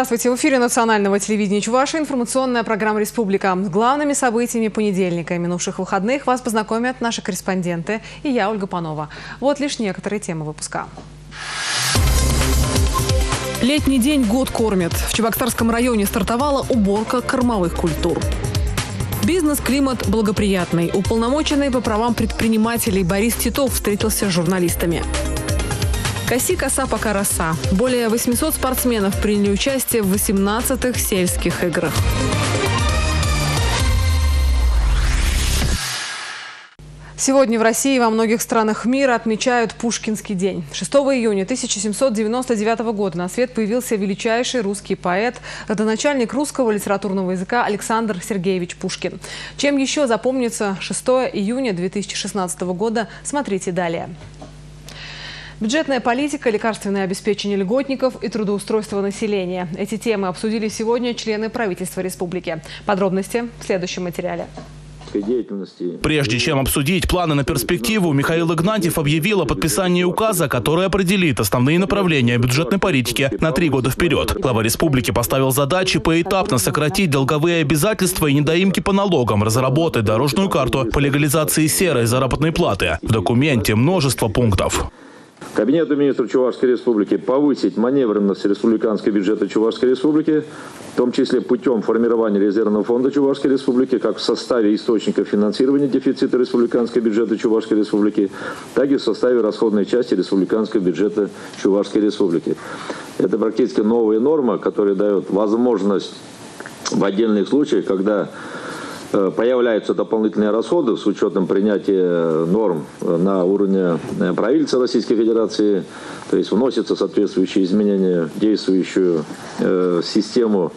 Здравствуйте. В эфире национального телевидения Чуваши информационная программа «Республика». С главными событиями понедельника и минувших выходных вас познакомят наши корреспонденты и я, Ольга Панова. Вот лишь некоторые темы выпуска. Летний день год кормит. В Чебоксарском районе стартовала уборка кормовых культур. Бизнес-климат благоприятный. Уполномоченный по правам предпринимателей Борис Титов встретился с журналистами. Коси коса пока роса. Более 800 спортсменов приняли участие в 18-х сельских играх. Сегодня в России и во многих странах мира отмечают Пушкинский день. 6 июня 1799 года на свет появился величайший русский поэт, родоначальник русского литературного языка Александр Сергеевич Пушкин. Чем еще запомнится 6 июня 2016 года, смотрите далее. Бюджетная политика, лекарственное обеспечение льготников и трудоустройство населения. Эти темы обсудили сегодня члены правительства республики. Подробности в следующем материале деятельности. Прежде чем обсудить планы на перспективу, Михаил Игнатьев объявил о подписании указа, который определит основные направления бюджетной политики на три года вперед. Глава республики поставил задачи поэтапно сократить долговые обязательства и недоимки по налогам, разработать дорожную карту по легализации серой заработной платы. В документе множество пунктов. Кабинету министров Чувашской Республики повысить маневренность республиканского бюджета Чувашской Республики, в том числе путем формирования резервного фонда Чувашской Республики, как в составе источников финансирования дефицита республиканского бюджета Чувашской Республики, так и в составе расходной части республиканского бюджета Чувашской Республики. Это практически новая норма, которая дает возможность в отдельных случаях, когда появляются дополнительные расходы с учетом принятия норм на уровне э, правительства Российской Федерации, то есть вносятся соответствующие изменения в действующую э, систему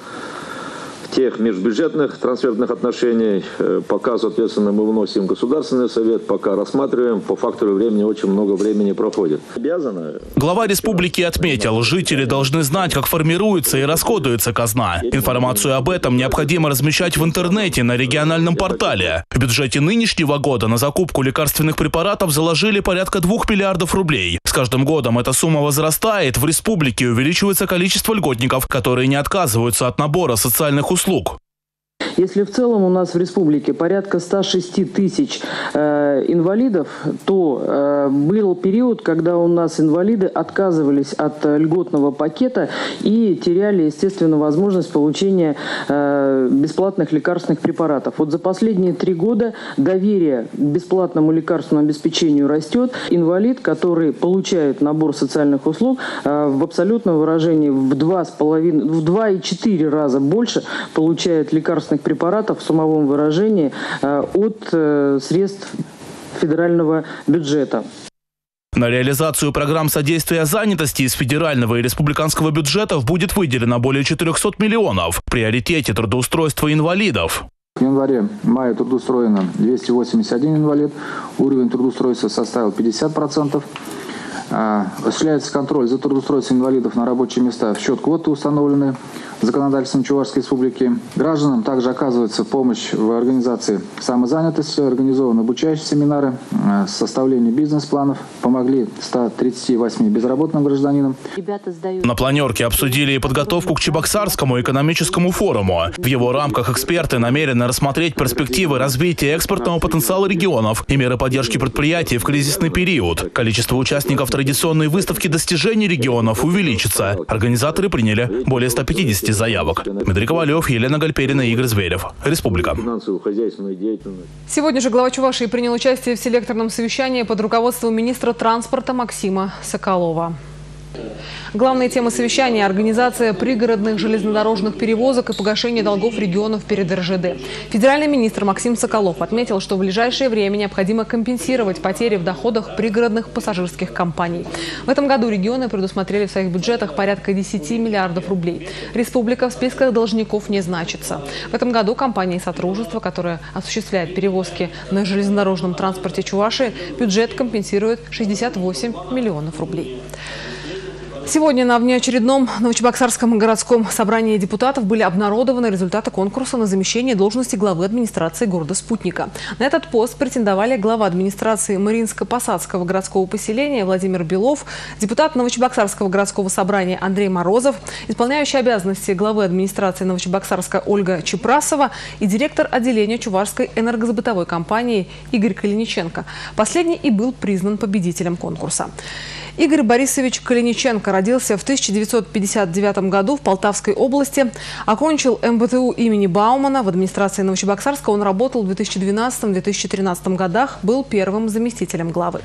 тех межбюджетных трансферных отношений. Э, пока, соответственно, мы вносим Государственный совет, пока рассматриваем, по фактору времени очень много времени проходит. Обязаны. Глава республики отметил, жители должны знать, как формируется и расходуется казна. Информацию об этом необходимо размещать в интернете на региональном портале. В бюджете нынешнего года на закупку лекарственных препаратов заложили порядка 2 миллиардов рублей. С каждым годом эта сумма возрастает, в республике увеличивается количество льготников, которые не отказываются от набора социальных услуг услуг. Если в целом у нас в республике порядка 106 тысяч э, инвалидов, то э, был период, когда у нас инвалиды отказывались от льготного пакета и теряли, естественно, возможность получения э, бесплатных лекарственных препаратов. Вот за последние три года доверие к бесплатному лекарственному обеспечению растет. Инвалид, который получает набор социальных услуг, э, в абсолютном выражении в 2,5, в 2,4 раза больше получает лекарственных препаратов в суммовом выражении э, от э, средств федерального бюджета. На реализацию программ содействия занятости из федерального и республиканского бюджетов будет выделено более 400 миллионов. В приоритете трудоустройства инвалидов. В январе-мае трудоустроено 281 инвалид. Уровень трудоустройства составил 50%. А, осуществляется контроль за трудоустройством инвалидов на рабочие места в счет квоты установлены законодательством Чувашской Республики. Гражданам также оказывается помощь в организации самозанятости, организованы обучающие семинары, э, составление бизнес-планов, помогли 138 безработным гражданинам. На планерке обсудили и подготовку к Чебоксарскому экономическому форуму. В его рамках эксперты намерены рассмотреть перспективы развития экспортного потенциала регионов и меры поддержки предприятий в кризисный период. Количество участников традиционной выставки достижений регионов увеличится. Организаторы приняли более 150 заявок. Дмитрий Ковалев, Елена Гальперина, Игорь Зверев. Республика. Сегодня же глава Чувашии принял участие в селекторном совещании под руководством министра транспорта Максима Соколова. Главные темы совещания – организация пригородных железнодорожных перевозок и погашение долгов регионов перед РЖД. Федеральный министр Максим Соколов отметил, что в ближайшее время необходимо компенсировать потери в доходах пригородных пассажирских компаний. В этом году регионы предусмотрели в своих бюджетах порядка 10 миллиардов рублей. Республика в списках должников не значится. В этом году компании Сотрудничества, которая осуществляет перевозки на железнодорожном транспорте Чуваши, бюджет компенсирует 68 миллионов рублей. Сегодня на внеочередном Новочебоксарском городском собрании депутатов были обнародованы результаты конкурса на замещение должности главы администрации города Спутника. На этот пост претендовали глава администрации Мариинско-Посадского городского поселения Владимир Белов, депутат Новочебоксарского городского собрания Андрей Морозов, исполняющий обязанности главы администрации Новочебоксарска Ольга Чепрасова и директор отделения Чувашской энергосбытовой компании Игорь Калиниченко. Последний и был признан победителем конкурса. Игорь Борисович Калиниченко родился в 1959 году в Полтавской области. Окончил МБТУ имени Баумана. В администрации Новочебоксарска он работал в 2012-2013 годах. Был первым заместителем главы.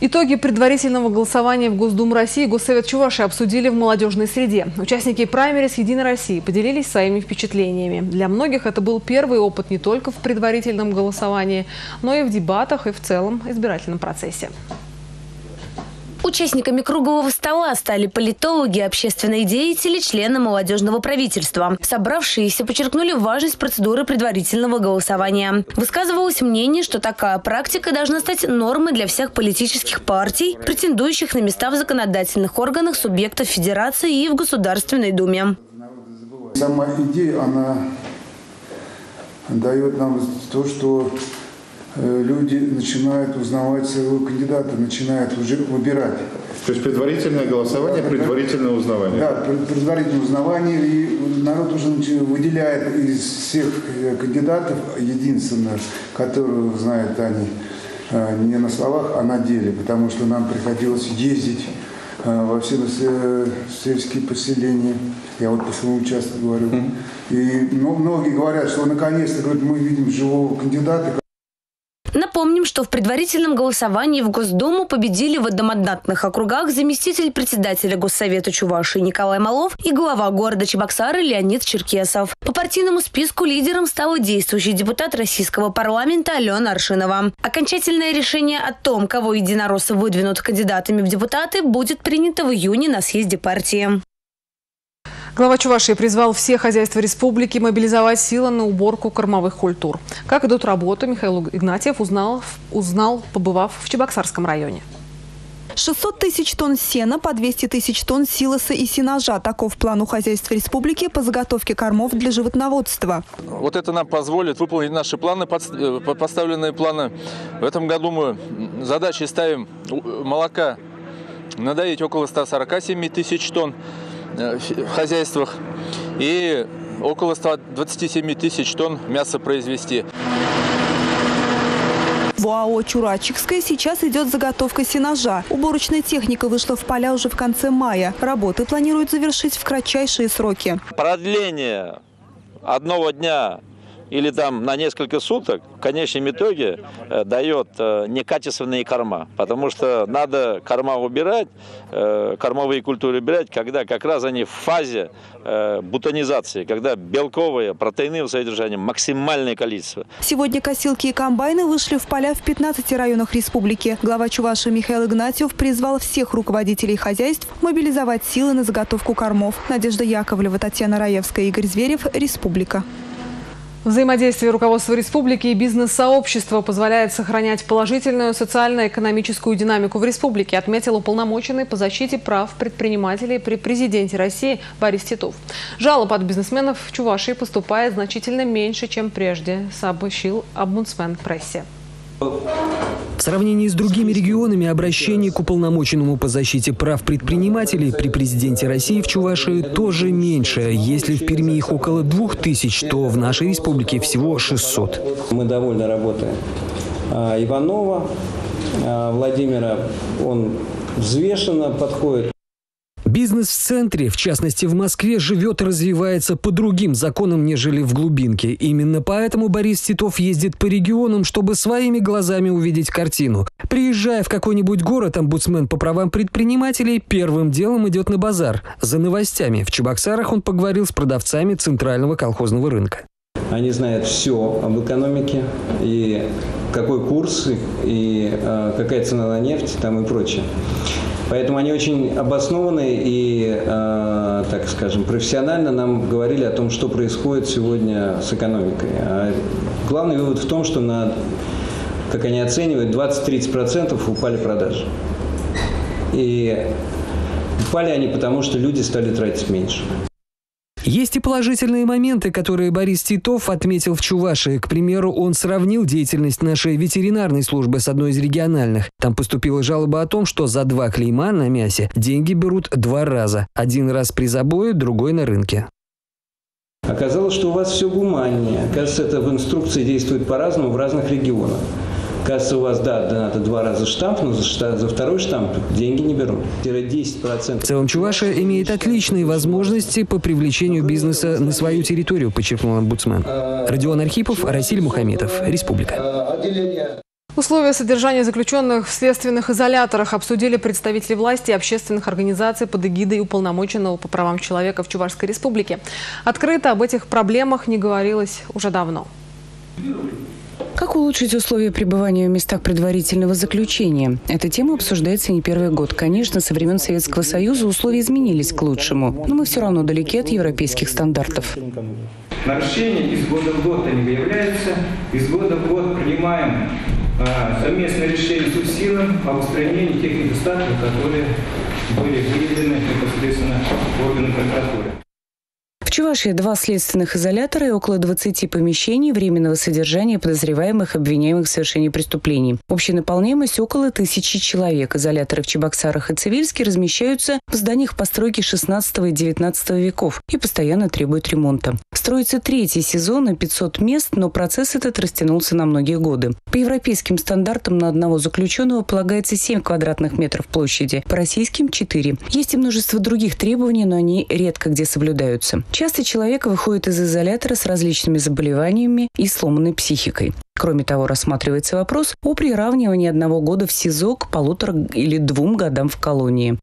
Итоги предварительного голосования в Госдуму России Госсовет Чуваши обсудили в молодежной среде. Участники праймерис «Единой России» поделились своими впечатлениями. Для многих это был первый опыт не только в предварительном голосовании, но и в дебатах и в целом избирательном процессе. Участниками круглого стола стали политологи, общественные деятели, члены молодежного правительства. Собравшиеся подчеркнули важность процедуры предварительного голосования. Высказывалось мнение, что такая практика должна стать нормой для всех политических партий, претендующих на места в законодательных органах субъектов Федерации и в Государственной Думе. Сама идея, она дает нам то, что люди начинают узнавать своего кандидата, начинают уже выбирать. То есть предварительное голосование, предварительное узнавание? Да, предварительное узнавание. И народ уже выделяет из всех э, кандидатов единственного, которого знают они э, не на словах, а на деле. Потому что нам приходилось ездить во все сельские поселения. Я вот по своему участку говорю. И ну, многие говорят, что наконец-то говорят, мы видим живого кандидата. Напомним, что в предварительном голосовании в Госдуму победили в одномандатных округах заместитель председателя Госсовета Чувашии Николай Малов и глава города Чебоксары Леонид Черкесов. По партийному списку лидером стала действующий депутат российского парламента Алена Аршинова. Окончательное решение о том, кого единороссы выдвинут кандидатами в депутаты, будет принято в июне на съезде партии. Глава Чувашии призвал все хозяйства республики мобилизовать силы на уборку кормовых культур. Как идут работы, Михаил Игнатьев узнал, узнал побывав в Чебоксарском районе. 600 тысяч тонн сена по 200 тысяч тонн силоса и сенажа. Таков план у хозяйства республики по заготовке кормов для животноводства. Вот это нам позволит выполнить наши планы, э, поставленные планы. В этом году мы задачи ставим молока надоить около 147 тысяч тонн. Э, в хозяйствах и около 127 тысяч тонн мяса произвести. В ОАО «Чурачикская» сейчас идет заготовка сенажа. Уборочная техника вышла в поля уже в конце мая. Работы планируют завершить в кратчайшие сроки. Продление одного дня или там на несколько суток в конечном итоге э, дает э, некачественные корма. Потому что надо корма убирать, э, кормовые культуры убирать, когда как раз они в фазе бутонизации, когда белковые, протеиновые содержания максимальное количество. Сегодня косилки и комбайны вышли в поля в 15 районах республики. Глава Чуваши Михаил Игнатьев призвал всех руководителей хозяйств мобилизовать силы на заготовку кормов. Надежда Яковлева, Татьяна Раевская, Игорь Зверев, Республика. Взаимодействие руководства республики и бизнес-сообщества позволяет сохранять положительную социально-экономическую динамику в республике, отметил уполномоченный по защите прав предпринимателей при президенте России Борис Титов. Жалоб от бизнесменов в Чувашии поступает значительно меньше, чем прежде, сообщил омбудсмен прессе. В сравнении с другими регионами обращений к уполномоченному по защите прав предпринимателей при президенте России в Чувашии тоже меньше. Если в Перми их около двух тысяч, то в нашей республике всего 600. Мы довольно работаем. А, Иванова а, Владимира, он взвешенно подходит Бизнес в центре, в частности в Москве, живет и развивается по другим законам, нежели в глубинке. Именно поэтому Борис Титов ездит по регионам, чтобы своими глазами увидеть картину. Приезжая в какой-нибудь город, омбудсмен по правам предпринимателей первым делом идет на базар. За новостями. В Чебоксарах он поговорил с продавцами центрального колхозного рынка. Они знают все об экономике и какой курс и э, какая цена на нефть там и прочее. Поэтому они очень обоснованы и, э, так скажем, профессионально нам говорили о том, что происходит сегодня с экономикой. А главный вывод в том, что на, как они оценивают, 20-30% упали продажи. И Упали они потому, что люди стали тратить меньше. Есть и положительные моменты, которые Борис Титов отметил в Чувашии. К примеру, он сравнил деятельность нашей ветеринарной службы с одной из региональных. Там поступила жалоба о том, что за два клейма на мясе деньги берут два раза. Один раз при забое, другой на рынке. Оказалось, что у вас все гуманнее. Оказывается, это в инструкции действует по-разному в разных регионах. Кажется, у вас, да, надо два раза штамп, но за, за второй штамп деньги не берут. 10%. В целом, Чувашия имеет отличные возможности по привлечению бизнеса на свою территорию, подчеркнул омбудсмен. Родион Архипов, Расиль Мухаметов, Республика. Условия содержания заключенных в следственных изоляторах обсудили представители власти и общественных организаций под эгидой уполномоченного по правам человека в Чувашской республике. Открыто об этих проблемах не говорилось уже давно. Как улучшить условия пребывания в местах предварительного заключения? Эта тема обсуждается не первый год. Конечно, со времен Советского Союза условия изменились к лучшему, но мы все равно далеки от европейских стандартов. Нарушения из года в год они выявляются, из года в год принимаем э, совместное решение с усилием об устранении тех недостатков, которые были выявлены непосредственно органы прокуратуры. Чувашии два следственных изолятора и около 20 помещений временного содержания подозреваемых обвиняемых в совершении преступлений. Общая наполняемость около тысячи человек. Изоляторы в Чебоксарах и Цивильске размещаются в зданиях постройки 16 и 19 веков и постоянно требуют ремонта. Строится третий сезон на 500 мест, но процесс этот растянулся на многие годы. По европейским стандартам на одного заключенного полагается 7 квадратных метров площади, по российским – 4. Есть и множество других требований, но они редко где соблюдаются. Часто человек выходит из изолятора с различными заболеваниями и сломанной психикой. Кроме того, рассматривается вопрос о приравнивании одного года в СИЗО к полутора или двум годам в колонии.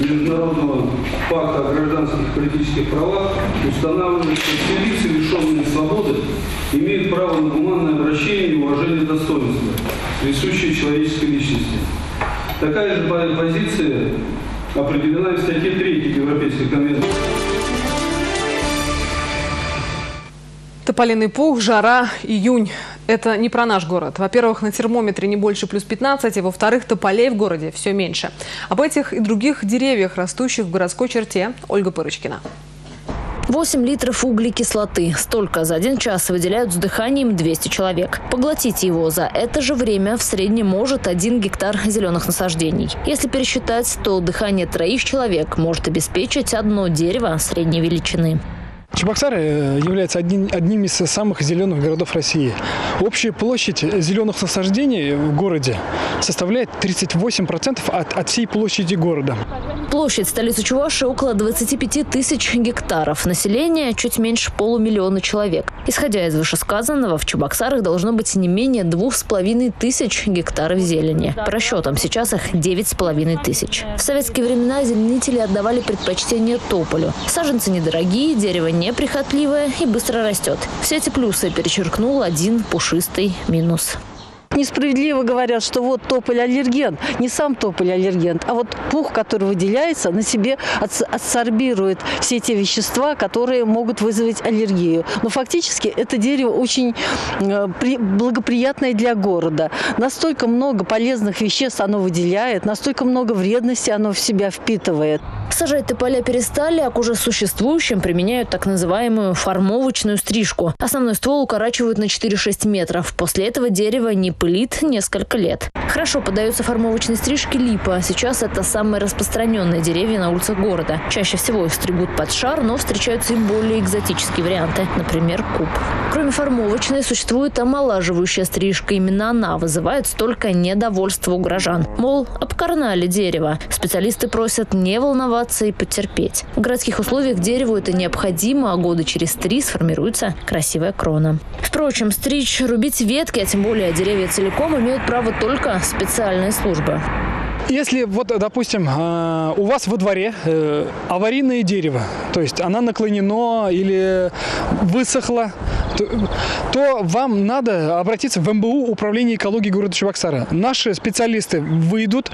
Международного пакта о гражданских и политических правах устанавливает, что лица, лишенные свободы, имеют право на гуманное обращение и уважение достоинства, присущее человеческой личности. Такая же позиция определена в статье 3 Европейской конвенции. Тополиный пух, жара, июнь. Это не про наш город. Во-первых, на термометре не больше плюс 15, а во-вторых, тополей в городе все меньше. Об этих и других деревьях, растущих в городской черте, Ольга Пырочкина. 8 литров углекислоты. Столько за один час выделяют с дыханием 200 человек. Поглотить его за это же время в среднем может один гектар зеленых насаждений. Если пересчитать, то дыхание троих человек может обеспечить одно дерево средней величины. Чебоксары э, является одним, одним из самых зеленых городов России. Общая площадь зеленых насаждений в городе составляет 38% от, от всей площади города. Площадь столицы Чувашии около 25 тысяч гектаров. Население чуть меньше полумиллиона человек. Исходя из вышесказанного, в Чебоксарах должно быть не менее двух с половиной тысяч гектаров зелени. По расчетам, сейчас их девять с половиной тысяч. В советские времена зеленители отдавали предпочтение тополю. Саженцы недорогие, дерево неприхотливое и быстро растет. Все эти плюсы перечеркнул один пушистый минус. Несправедливо говорят, что вот тополь аллерген. Не сам тополь аллерген, а вот пух, который выделяется, на себе адсорбирует все те вещества, которые могут вызвать аллергию. Но фактически это дерево очень э, благоприятное для города. Настолько много полезных веществ оно выделяет, настолько много вредности оно в себя впитывает. Сажать тополя перестали, а к уже существующим применяют так называемую формовочную стрижку. Основной ствол укорачивают на 4-6 метров. После этого дерево не пылит несколько лет. Хорошо поддаются формовочной стрижке липа. Сейчас это самые распространенные деревья на улицах города. Чаще всего их стригут под шар, но встречаются и более экзотические варианты, например, куб. Кроме формовочной, существует омолаживающая стрижка. Именно она вызывает столько недовольства у горожан. Мол, обкорнали дерево. Специалисты просят не волноваться и потерпеть. В городских условиях дереву это необходимо, а года через три сформируется красивая крона. Впрочем, стричь, рубить ветки, а тем более деревья целиком имеют право только специальные службы. Если вот, допустим, а, у вас во дворе э, аварийное дерево, то есть она наклонено или высохла, то, то вам надо обратиться в МБУ Управление экологии города Чебоксара. Наши специалисты выйдут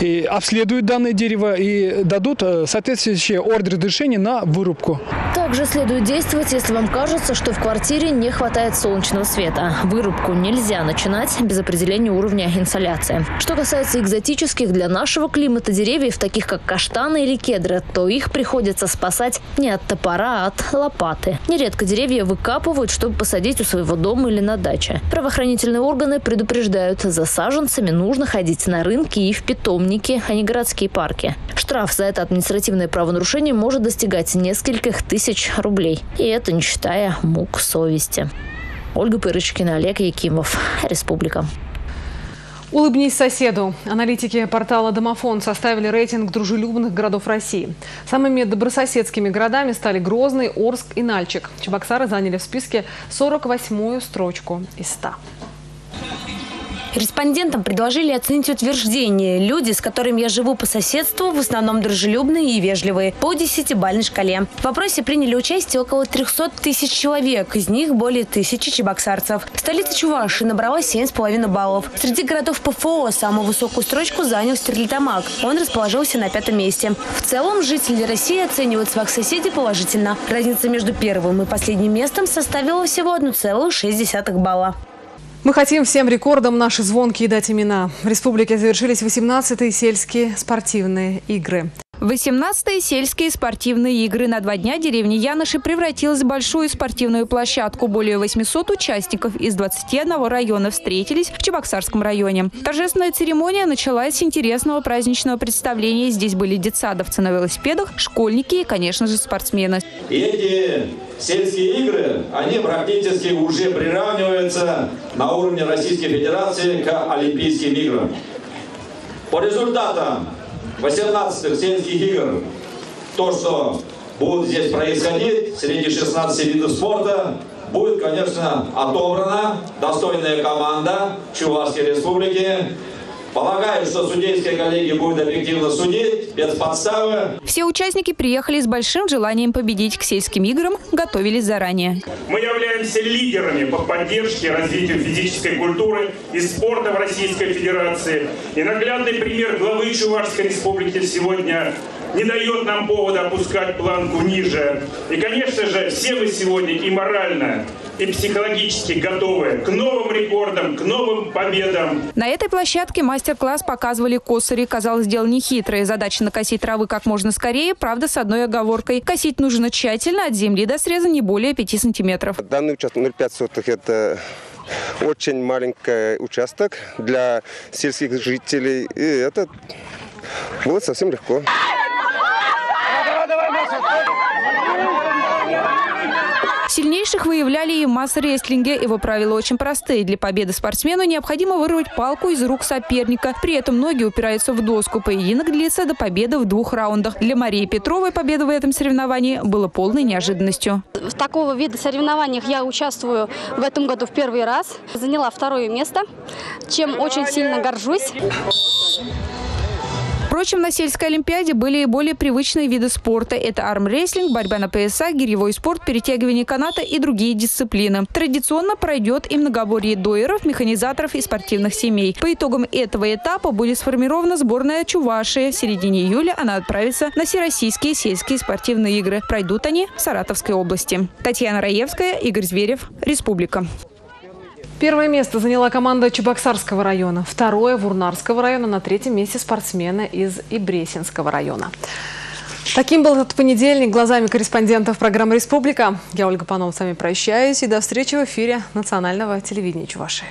и обследуют данное дерево и дадут э, соответствующие ордеры решения на вырубку. Так Как же следует действовать, если вам кажется, что в квартире не хватает солнечного света? Вырубку нельзя начинать без определения уровня инсоляции. Что касается экзотических для нашего климата деревьев, таких как каштаны или кедры, то их приходится спасать не от топора, а от лопаты. Нередко деревья выкапывают, чтобы посадить у своего дома или на даче. Правоохранительные органы предупреждают, за саженцами нужно ходить на рынки и в питомники, а не городские парки. Штраф за это административное правонарушение может достигать нескольких тысяч рублей. И это не считая мук совести. Ольга Пырочкина, Олег Якимов. Республика. Улыбнись соседу. Аналитики портала «Домофон» составили рейтинг дружелюбных городов России. Самыми добрососедскими городами стали Грозный, Орск и Нальчик. Чебоксары заняли в списке 48-ю строчку из 100. Респондентам предложили оценить утверждение. Люди, с которыми я живу по соседству, в основном дружелюбные и вежливые, по десятибальной шкале. В вопросе приняли участие около 300 тысяч человек, из них более тысячи чебоксарцев. Столица Чуваши набрала 7,5 баллов. Среди городов ПФО самую высокую строчку занял Стерлитамак. Он расположился на пятом месте. В целом, жители России оценивают своих соседей положительно. Разница между первым и последним местом составила всего 1,6 балла. Мы хотим всем рекордам наши звонки дать имена. В республике завершились 18-е сельские спортивные игры. 18-е сельские спортивные игры на два дня деревни Яныши превратилась в большую спортивную площадку. Более 800 участников из 21 района встретились в Чебоксарском районе. Торжественная церемония началась с интересного праздничного представления. Здесь были детсадовцы на велосипедах, школьники и, конечно же, спортсмены. эти сельские игры, они практически уже приравниваются на уровне Российской Федерации к Олимпийским играм. По результатам 18-х сельских игр, то, что будет здесь происходить среди 16 видов спорта, будет, конечно, отобрана достойная команда Чувашской Республики, Полагаю, что судейская коллегия будет объективно судить, без подставы. Все участники приехали с большим желанием победить к сельским играм, готовились заранее. Мы являемся лидерами по поддержке и развитию физической культуры и спорта в Российской Федерации. И наглядный пример главы Чувашской Республики сегодня не дает нам повода опускать планку ниже. И, конечно же, все мы сегодня и морально, и психологически готовы к новым рекордам, к новым победам. На этой площадке мастер-класс показывали косари. Казалось, дело нехитрое. Задача накосить травы как можно скорее, правда, с одной оговоркой. Косить нужно тщательно, от земли до среза не более 5 сантиметров. Данный участок 0,5 сотых – это очень маленький участок для сельских жителей. И это будет совсем легко. Сильнейших выявляли и в масс-рестлинге. Его правила очень простые. Для победы спортсмену необходимо вырвать палку из рук соперника. При этом ноги упираются в доску. Поединок длится до победы в двух раундах. Для Марии Петровой победа в этом соревновании была полной неожиданностью. В такого вида соревнованиях я участвую в этом году в первый раз. Заняла второе место, чем очень сильно горжусь. Впрочем, на сельской олимпиаде были и более привычные виды спорта. Это армрестлинг, борьба на пояса, гиревой спорт, перетягивание каната и другие дисциплины. Традиционно пройдет и многоборье дойеров, механизаторов и спортивных семей. По итогам этого этапа будет сформирована сборная Чувашии. В середине июля она отправится на Всероссийские сельские спортивные игры. Пройдут они в Саратовской области. Татьяна Раевская, Игорь Зверев, Республика. Первое место заняла команда Чебоксарского района, второе – Вурнарского района, на третьем месте спортсмены из Ибресинского района. Таким был этот понедельник глазами корреспондентов программы «Республика». Я, Ольга Панова, с вами прощаюсь и до встречи в эфире национального телевидения Чувашии.